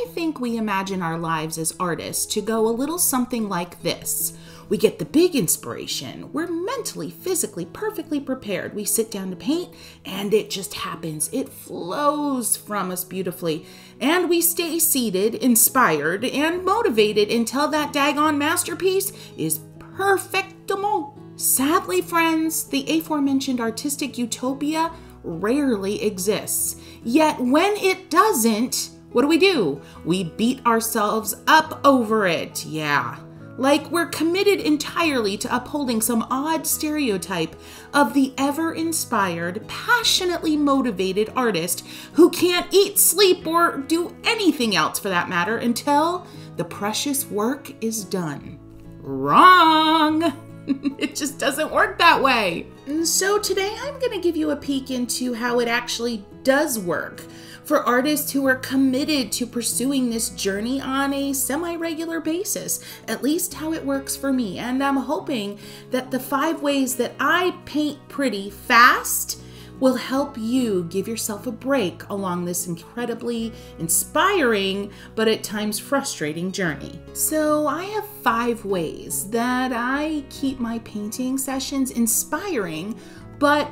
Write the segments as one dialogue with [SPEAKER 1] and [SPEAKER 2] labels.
[SPEAKER 1] I think we imagine our lives as artists to go a little something like this. We get the big inspiration. We're mentally, physically, perfectly prepared. We sit down to paint and it just happens. It flows from us beautifully. And we stay seated, inspired, and motivated until that daggone masterpiece is perfectamo. Sadly, friends, the aforementioned artistic utopia rarely exists. Yet when it doesn't, what do we do? We beat ourselves up over it. Yeah. Like we're committed entirely to upholding some odd stereotype of the ever inspired, passionately motivated artist who can't eat, sleep, or do anything else for that matter until the precious work is done. Wrong! it just doesn't work that way. And so today I'm going to give you a peek into how it actually does work for artists who are committed to pursuing this journey on a semi regular basis, at least how it works for me. And I'm hoping that the five ways that I paint pretty fast will help you give yourself a break along this incredibly inspiring but at times frustrating journey. So, I have five ways that I keep my painting sessions inspiring but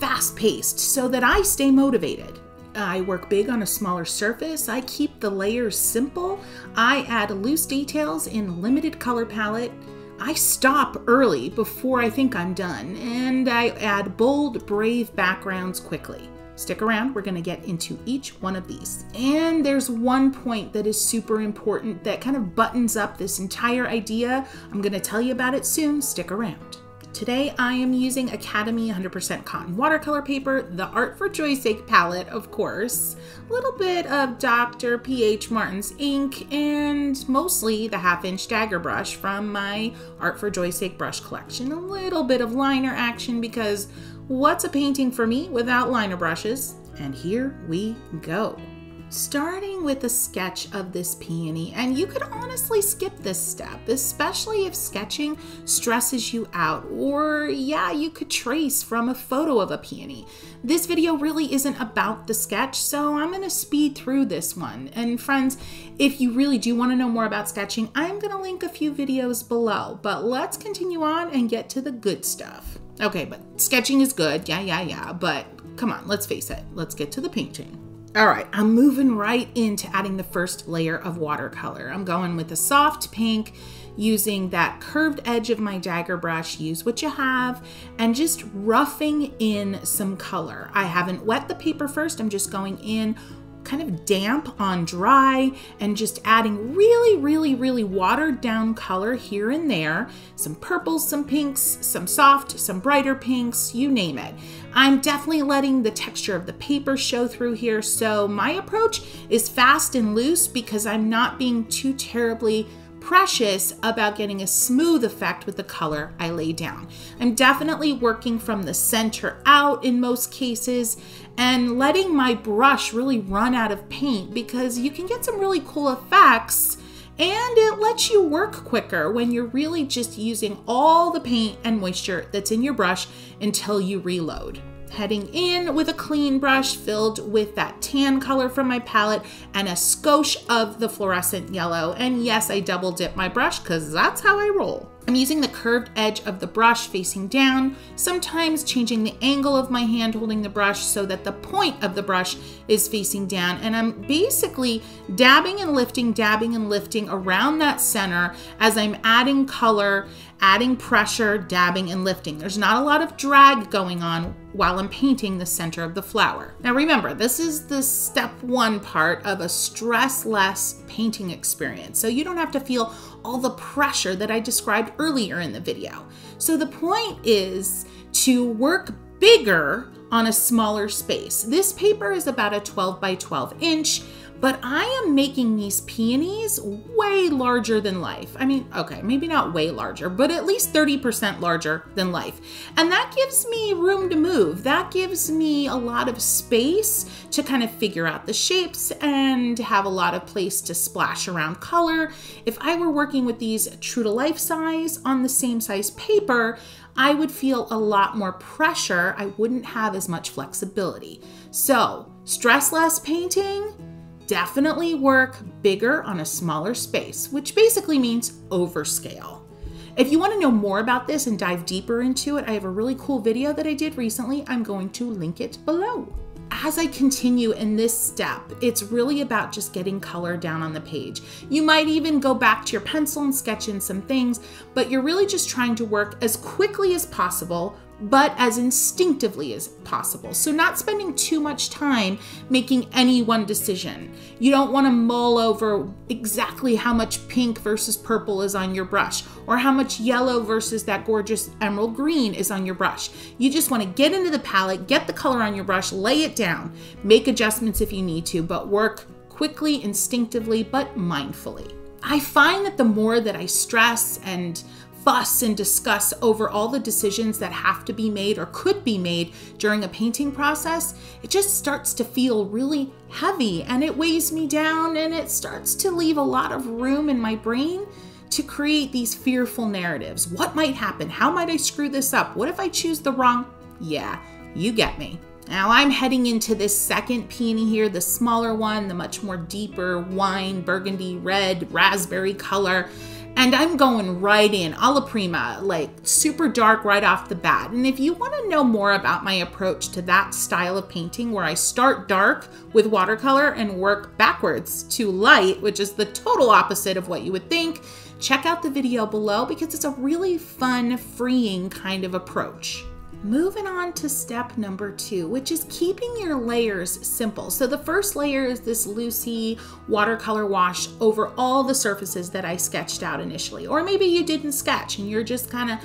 [SPEAKER 1] fast paced so that I stay motivated. I work big on a smaller surface. I keep the layers simple. I add loose details in limited color palette. I stop early before I think I'm done, and I add bold, brave backgrounds quickly. Stick around, we're gonna get into each one of these. And there's one point that is super important that kind of buttons up this entire idea. I'm gonna tell you about it soon, stick around. Today I am using Academy 100% cotton watercolor paper, the Art for Joy's Sake palette, of course, a little bit of Dr. P.H. Martin's ink, and mostly the half inch dagger brush from my Art for Joy's Sake brush collection. A little bit of liner action because what's a painting for me without liner brushes? And here we go starting with a sketch of this peony. And you could honestly skip this step, especially if sketching stresses you out. Or yeah, you could trace from a photo of a peony. This video really isn't about the sketch, so I'm gonna speed through this one. And friends, if you really do wanna know more about sketching, I'm gonna link a few videos below. But let's continue on and get to the good stuff. Okay, but sketching is good, yeah, yeah, yeah, but come on, let's face it, let's get to the painting. All right, I'm moving right into adding the first layer of watercolor. I'm going with a soft pink using that curved edge of my dagger brush, use what you have, and just roughing in some color. I haven't wet the paper first, I'm just going in kind of damp on dry and just adding really, really, really watered down color here and there. Some purples, some pinks, some soft, some brighter pinks, you name it. I'm definitely letting the texture of the paper show through here. So my approach is fast and loose because I'm not being too terribly precious about getting a smooth effect with the color I lay down. I'm definitely working from the center out in most cases and letting my brush really run out of paint because you can get some really cool effects and it lets you work quicker when you're really just using all the paint and moisture that's in your brush until you reload heading in with a clean brush filled with that tan color from my palette and a skosh of the fluorescent yellow. And yes, I double dip my brush because that's how I roll. I'm using the curved edge of the brush facing down, sometimes changing the angle of my hand holding the brush so that the point of the brush is facing down. And I'm basically dabbing and lifting, dabbing and lifting around that center as I'm adding color, adding pressure, dabbing and lifting. There's not a lot of drag going on while I'm painting the center of the flower. Now remember, this is the step one part of a stress-less painting experience. So you don't have to feel all the pressure that I described earlier in the video. So the point is to work bigger on a smaller space. This paper is about a 12 by 12 inch. But I am making these peonies way larger than life. I mean, okay, maybe not way larger, but at least 30% larger than life. And that gives me room to move. That gives me a lot of space to kind of figure out the shapes and have a lot of place to splash around color. If I were working with these true to life size on the same size paper, I would feel a lot more pressure. I wouldn't have as much flexibility. So, stress less painting, definitely work bigger on a smaller space, which basically means overscale. If you want to know more about this and dive deeper into it, I have a really cool video that I did recently. I'm going to link it below. As I continue in this step, it's really about just getting color down on the page. You might even go back to your pencil and sketch in some things, but you're really just trying to work as quickly as possible but as instinctively as possible. So, not spending too much time making any one decision. You don't want to mull over exactly how much pink versus purple is on your brush or how much yellow versus that gorgeous emerald green is on your brush. You just want to get into the palette, get the color on your brush, lay it down, make adjustments if you need to, but work quickly, instinctively, but mindfully. I find that the more that I stress and fuss and discuss over all the decisions that have to be made or could be made during a painting process, it just starts to feel really heavy and it weighs me down and it starts to leave a lot of room in my brain to create these fearful narratives. What might happen? How might I screw this up? What if I choose the wrong? Yeah, you get me. Now I'm heading into this second peony here, the smaller one, the much more deeper wine, burgundy, red, raspberry color and I'm going right in, a la prima, like super dark right off the bat. And if you want to know more about my approach to that style of painting, where I start dark with watercolor and work backwards to light, which is the total opposite of what you would think, check out the video below because it's a really fun, freeing kind of approach. Moving on to step number two, which is keeping your layers simple. So the first layer is this loosey watercolor wash over all the surfaces that I sketched out initially. Or maybe you didn't sketch and you're just kind of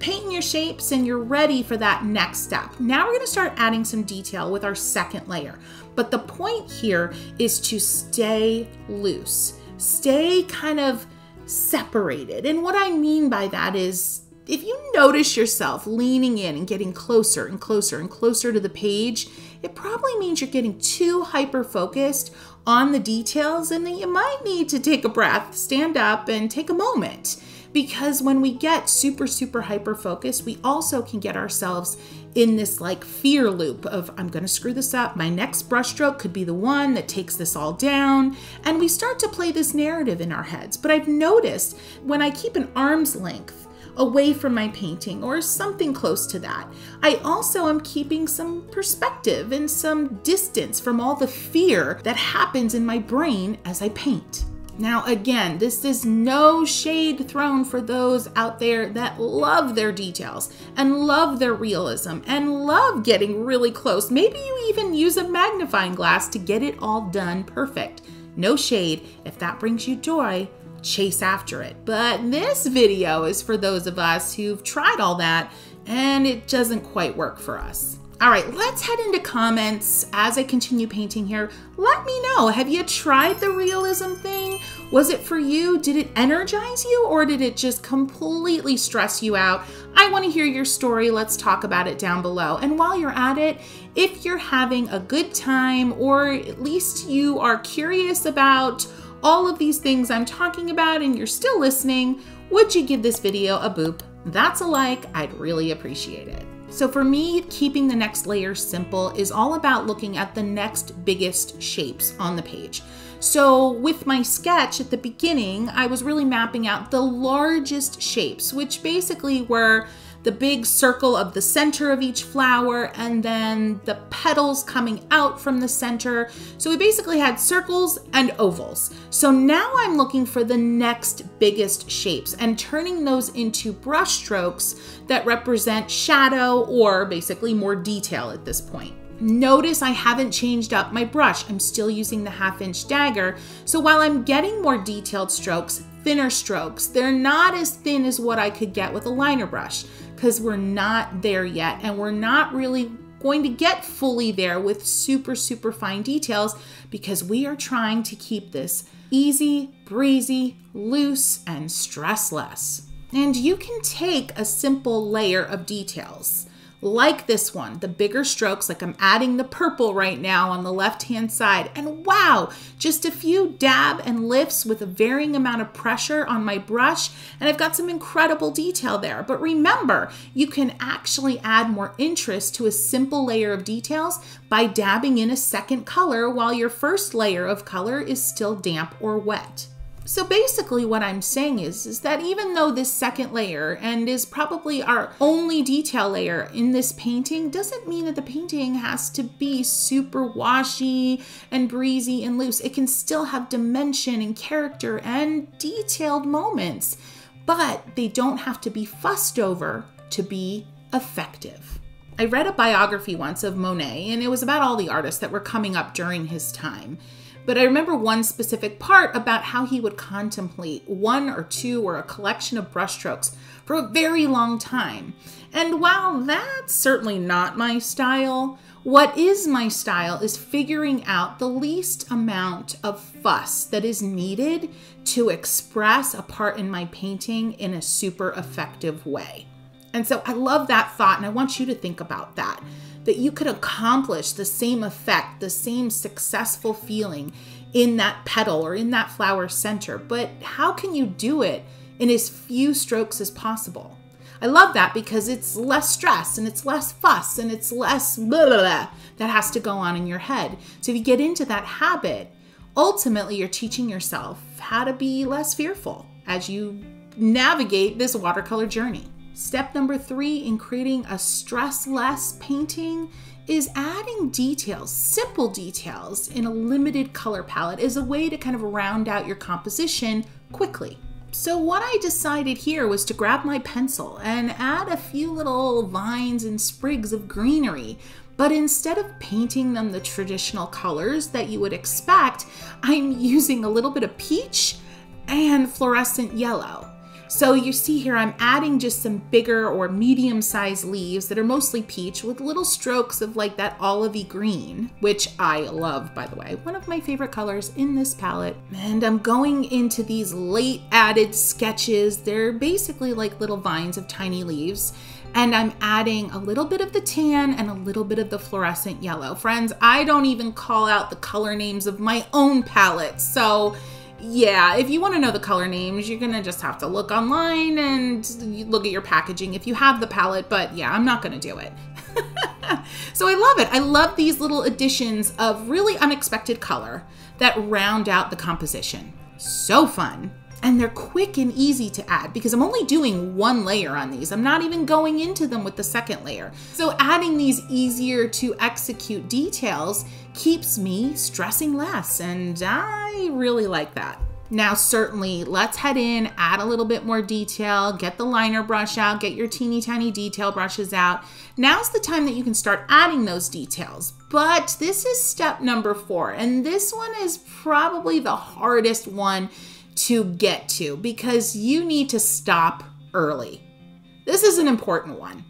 [SPEAKER 1] painting your shapes and you're ready for that next step. Now we're gonna start adding some detail with our second layer. But the point here is to stay loose, stay kind of separated. And what I mean by that is if you notice yourself leaning in and getting closer and closer and closer to the page, it probably means you're getting too hyper focused on the details and that you might need to take a breath, stand up, and take a moment. Because when we get super, super hyper focused, we also can get ourselves in this like fear loop of I'm going to screw this up. My next brushstroke could be the one that takes this all down. And we start to play this narrative in our heads. But I've noticed when I keep an arm's length away from my painting or something close to that. I also am keeping some perspective and some distance from all the fear that happens in my brain as I paint. Now, again, this is no shade thrown for those out there that love their details and love their realism and love getting really close. Maybe you even use a magnifying glass to get it all done perfect. No shade. If that brings you joy, chase after it. But this video is for those of us who've tried all that and it doesn't quite work for us. All right, let's head into comments as I continue painting here. Let me know, have you tried the realism thing? Was it for you? Did it energize you or did it just completely stress you out? I wanna hear your story. Let's talk about it down below. And while you're at it, if you're having a good time or at least you are curious about all of these things I'm talking about and you're still listening, would you give this video a boop? That's a like, I'd really appreciate it. So for me, keeping the next layer simple is all about looking at the next biggest shapes on the page. So with my sketch at the beginning, I was really mapping out the largest shapes, which basically were the big circle of the center of each flower, and then the petals coming out from the center. So we basically had circles and ovals. So now I'm looking for the next biggest shapes and turning those into brush strokes that represent shadow or basically more detail at this point. Notice I haven't changed up my brush. I'm still using the half inch dagger. So while I'm getting more detailed strokes, thinner strokes, they're not as thin as what I could get with a liner brush because we're not there yet and we're not really going to get fully there with super, super fine details because we are trying to keep this easy, breezy, loose, and stressless. And you can take a simple layer of details like this one, the bigger strokes, like I'm adding the purple right now on the left hand side. And wow, just a few dab and lifts with a varying amount of pressure on my brush. And I've got some incredible detail there. But remember, you can actually add more interest to a simple layer of details by dabbing in a second color while your first layer of color is still damp or wet. So basically what I'm saying is, is that even though this second layer and is probably our only detail layer in this painting doesn't mean that the painting has to be super washy and breezy and loose. It can still have dimension and character and detailed moments, but they don't have to be fussed over to be effective. I read a biography once of Monet, and it was about all the artists that were coming up during his time. But I remember one specific part about how he would contemplate one or two or a collection of brushstrokes for a very long time. And while that's certainly not my style, what is my style is figuring out the least amount of fuss that is needed to express a part in my painting in a super effective way. And so I love that thought, and I want you to think about that that you could accomplish the same effect, the same successful feeling in that petal or in that flower center. But how can you do it in as few strokes as possible? I love that because it's less stress and it's less fuss and it's less blah, blah, blah that has to go on in your head. So if you get into that habit, ultimately you're teaching yourself how to be less fearful as you navigate this watercolor journey. Step number three in creating a stress less painting is adding details, simple details in a limited color palette is a way to kind of round out your composition quickly. So what I decided here was to grab my pencil and add a few little vines and sprigs of greenery. But instead of painting them the traditional colors that you would expect, I'm using a little bit of peach and fluorescent yellow. So you see here, I'm adding just some bigger or medium sized leaves that are mostly peach with little strokes of like that olivey green, which I love, by the way, one of my favorite colors in this palette. And I'm going into these late added sketches. They're basically like little vines of tiny leaves and I'm adding a little bit of the tan and a little bit of the fluorescent yellow. Friends, I don't even call out the color names of my own palette. So yeah, if you want to know the color names, you're going to just have to look online and look at your packaging if you have the palette, but yeah, I'm not going to do it. so I love it. I love these little additions of really unexpected color that round out the composition. So fun. And they're quick and easy to add because I'm only doing one layer on these. I'm not even going into them with the second layer. So adding these easier to execute details keeps me stressing less and I really like that. Now, certainly, let's head in, add a little bit more detail, get the liner brush out, get your teeny tiny detail brushes out. Now's the time that you can start adding those details. But this is step number four, and this one is probably the hardest one to get to because you need to stop early. This is an important one.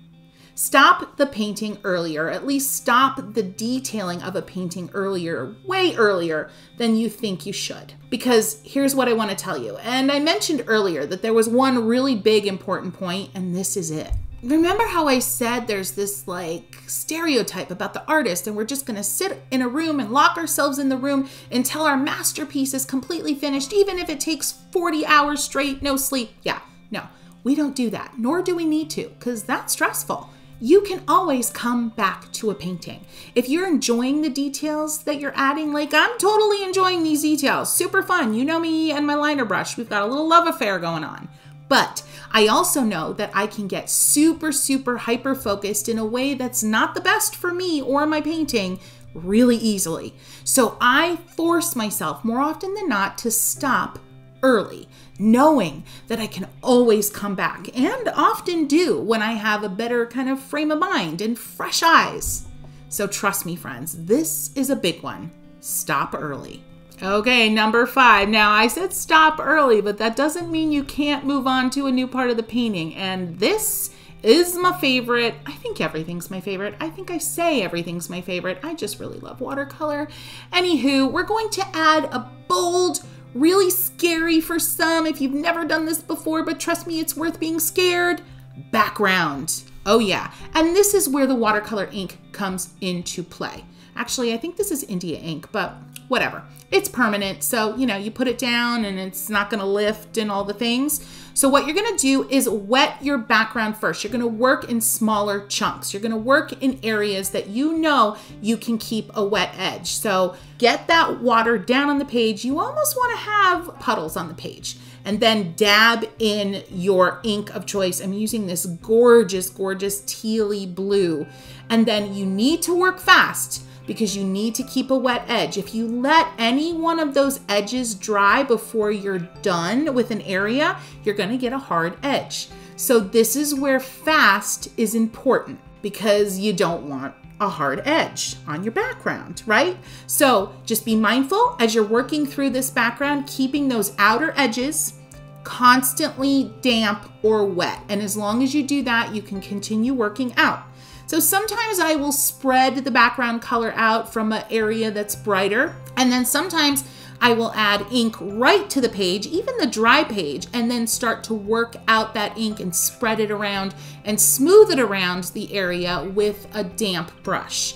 [SPEAKER 1] Stop the painting earlier, at least stop the detailing of a painting earlier, way earlier than you think you should. Because here's what I want to tell you. And I mentioned earlier that there was one really big important point, and this is it. Remember how I said there's this like stereotype about the artist, and we're just gonna sit in a room and lock ourselves in the room until our masterpiece is completely finished, even if it takes 40 hours straight, no sleep? Yeah, no, we don't do that, nor do we need to, because that's stressful. You can always come back to a painting. If you're enjoying the details that you're adding, like I'm totally enjoying these details, super fun. You know me and my liner brush, we've got a little love affair going on. But I also know that I can get super, super hyper focused in a way that's not the best for me or my painting really easily. So I force myself more often than not to stop early, knowing that I can always come back and often do when I have a better kind of frame of mind and fresh eyes. So trust me, friends, this is a big one. Stop early. Okay, number five. Now, I said stop early, but that doesn't mean you can't move on to a new part of the painting. And this is my favorite. I think everything's my favorite. I think I say everything's my favorite. I just really love watercolor. Anywho, we're going to add a bold, really scary for some if you've never done this before, but trust me, it's worth being scared. Background. Oh yeah, and this is where the watercolor ink comes into play. Actually, I think this is India ink, but whatever. It's permanent, so you know, you put it down and it's not gonna lift and all the things. So what you're gonna do is wet your background first. You're gonna work in smaller chunks. You're gonna work in areas that you know you can keep a wet edge. So get that water down on the page. You almost wanna have puddles on the page and then dab in your ink of choice. I'm using this gorgeous, gorgeous tealy blue. And then you need to work fast because you need to keep a wet edge. If you let any one of those edges dry before you're done with an area, you're gonna get a hard edge. So this is where fast is important because you don't want a hard edge on your background, right? So just be mindful as you're working through this background, keeping those outer edges constantly damp or wet. And as long as you do that, you can continue working out. So sometimes I will spread the background color out from an area that's brighter. And then sometimes I will add ink right to the page, even the dry page, and then start to work out that ink and spread it around and smooth it around the area with a damp brush.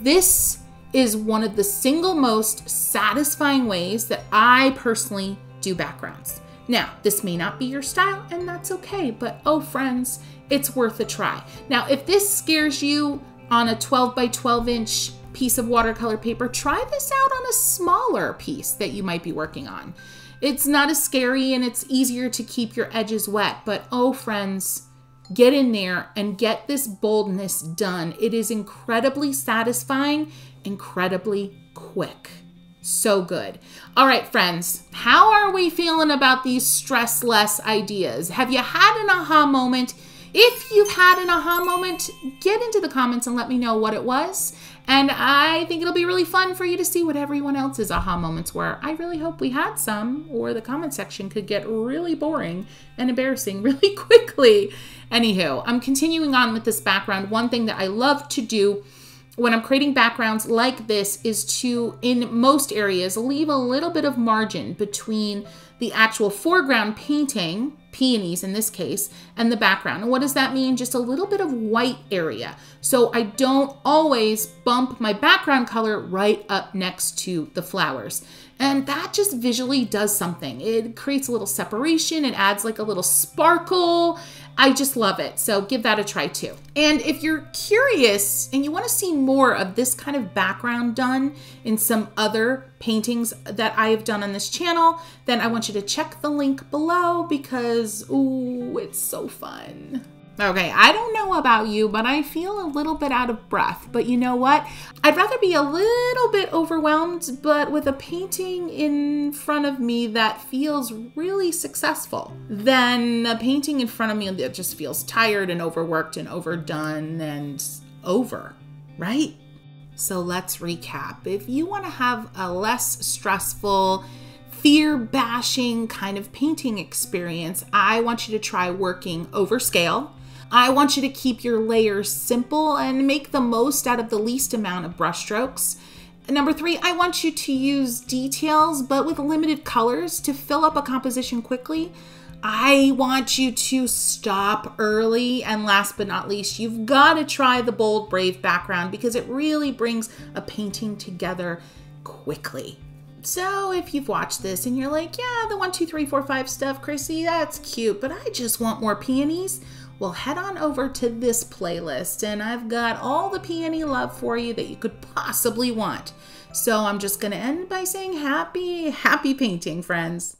[SPEAKER 1] This is one of the single most satisfying ways that I personally do backgrounds. Now, this may not be your style, and that's okay, but oh, friends, it's worth a try. Now, if this scares you on a 12 by 12 inch piece of watercolor paper, try this out on a smaller piece that you might be working on. It's not as scary and it's easier to keep your edges wet, but oh, friends, get in there and get this boldness done. It is incredibly satisfying, incredibly quick. So good. All right, friends, how are we feeling about these stress less ideas? Have you had an aha moment? If you've had an aha moment, get into the comments and let me know what it was. And I think it'll be really fun for you to see what everyone else's aha moments were. I really hope we had some, or the comment section could get really boring and embarrassing really quickly. Anywho, I'm continuing on with this background. One thing that I love to do when I'm creating backgrounds like this is to, in most areas, leave a little bit of margin between the actual foreground painting, peonies in this case, and the background. And what does that mean? Just a little bit of white area. So I don't always bump my background color right up next to the flowers. And that just visually does something. It creates a little separation, it adds like a little sparkle. I just love it. So give that a try too. And if you're curious and you want to see more of this kind of background done in some other paintings that I have done on this channel, then I want you to check the link below because, ooh, it's so fun. Okay, I don't know about you, but I feel a little bit out of breath. But you know what? I'd rather be a little bit overwhelmed, but with a painting in front of me that feels really successful than a painting in front of me that just feels tired and overworked and overdone and over, right? So let's recap. If you want to have a less stressful, fear bashing kind of painting experience, I want you to try working over scale I want you to keep your layers simple and make the most out of the least amount of brushstrokes. Number three, I want you to use details but with limited colors to fill up a composition quickly. I want you to stop early. And last but not least, you've got to try the bold, brave background because it really brings a painting together quickly. So if you've watched this and you're like, yeah, the one, two, three, four, five stuff, Kristy, that's cute, but I just want more peonies well, head on over to this playlist and I've got all the peony love for you that you could possibly want. So I'm just going to end by saying happy, happy painting, friends.